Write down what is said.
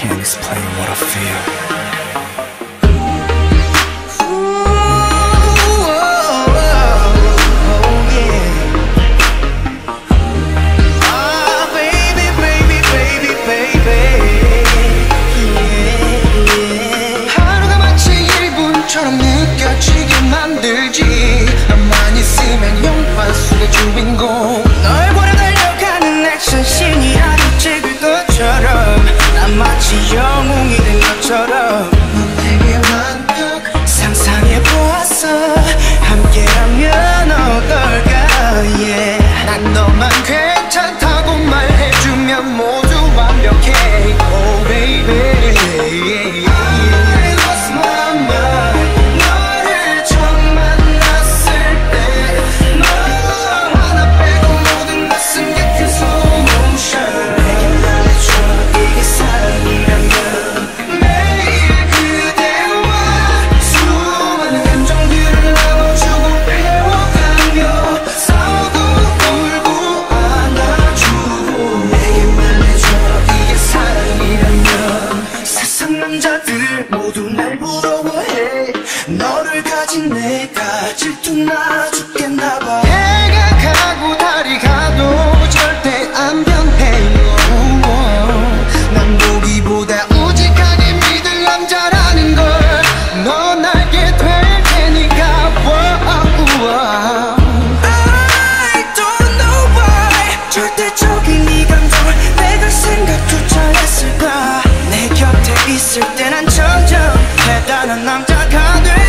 can't explain what I feel 주인공 자들 모두 날 부러워해. 너를 가진 내가 질투나지 나는 남자가 돼.